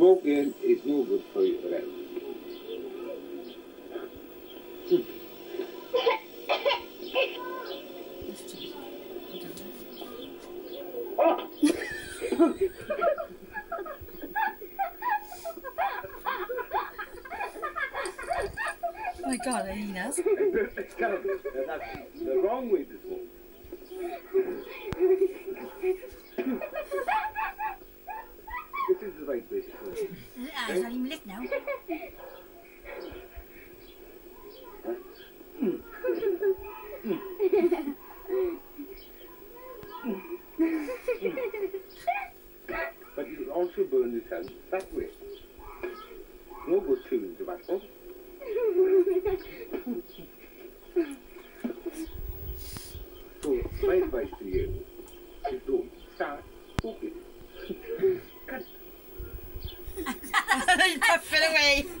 Smoking is no good for you, right? Oh my god, Alina's. It's kind of, that's the wrong way to This is the right to smoke. Ah, it's not even lit now. But you also burn the tongue that way. No good chewing tobacco. So my advice to you it away.